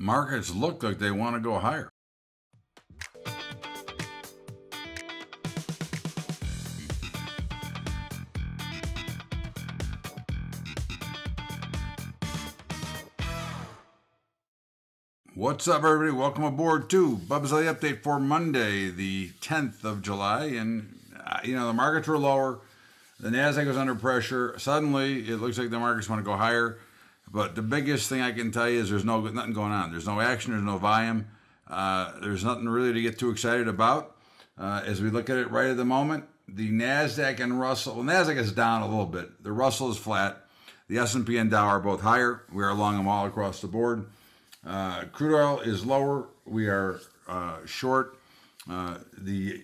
markets look like they want to go higher. What's up, everybody? Welcome aboard to Bubba's Daily Update for Monday, the 10th of July. And, uh, you know, the markets were lower. The NASDAQ was under pressure. Suddenly, it looks like the markets want to go higher. But the biggest thing I can tell you is there's no nothing going on. There's no action. There's no volume. Uh, there's nothing really to get too excited about. Uh, as we look at it right at the moment, the Nasdaq and Russell. Well, Nasdaq is down a little bit. The Russell is flat. The S&P and Dow are both higher. We are along them all across the board. Uh, crude oil is lower. We are uh, short. Uh, the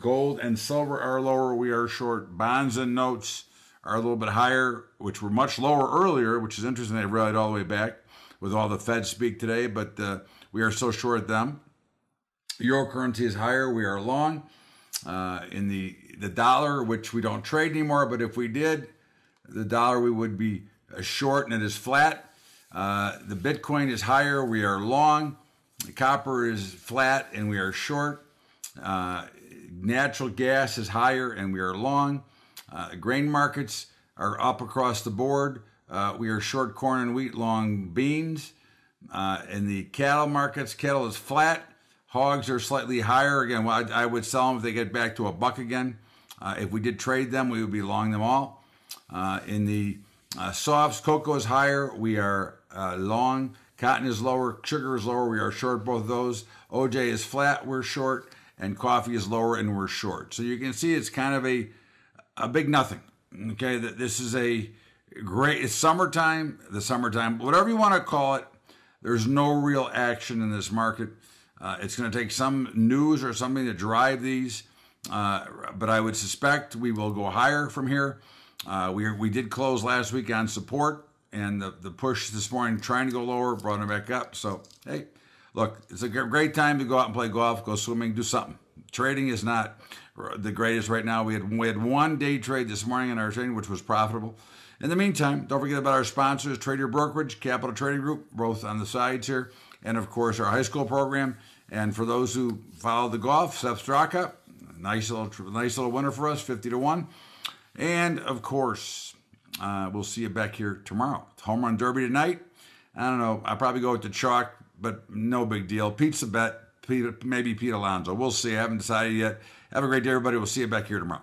gold and silver are lower. We are short. Bonds and notes are a little bit higher, which were much lower earlier, which is interesting. They rallied all the way back with all the Fed speak today, but uh, we are so short them. Euro currency is higher. We are long. Uh, in the the dollar, which we don't trade anymore, but if we did, the dollar we would be uh, short, and it is flat. Uh, the Bitcoin is higher. We are long. The copper is flat, and we are short. Uh, natural gas is higher, and we are long. Uh, grain markets are up across the board. Uh, we are short corn and wheat, long beans. Uh, in the cattle markets, cattle is flat. Hogs are slightly higher. Again, well, I, I, would sell them if they get back to a buck again. Uh, if we did trade them, we would be long them all. Uh, in the uh, softs, cocoa is higher. We are long. Cotton is lower. Sugar is lower. We are short both of those. OJ is flat. We're short. And coffee is lower and we're short. So you can see it's kind of a a big nothing. Okay, that this is a great. It's summertime. The summertime, whatever you want to call it. There's no real action in this market. Uh, it's going to take some news or something to drive these, uh, but I would suspect we will go higher from here. Uh, we we did close last week on support, and the, the push this morning trying to go lower brought it back up. So hey, look, it's a great time to go out and play golf, go swimming, do something. Trading is not the greatest right now. We had we had one day trade this morning in our trading, which was profitable. In the meantime, don't forget about our sponsors, Tradier Brokerage, Capital Trading Group, both on the sides here, and of course our high school program. And for those who follow the golf, Sepp Straka, nice little nice little winner for us, fifty to one. And of course, uh, we'll see you back here tomorrow. Home run derby tonight. I don't know. I'll probably go with the chalk, but no big deal. Pizza bet Pete, maybe Pete Alonso. We'll see. I haven't decided yet. Have a great day, everybody. We'll see you back here tomorrow.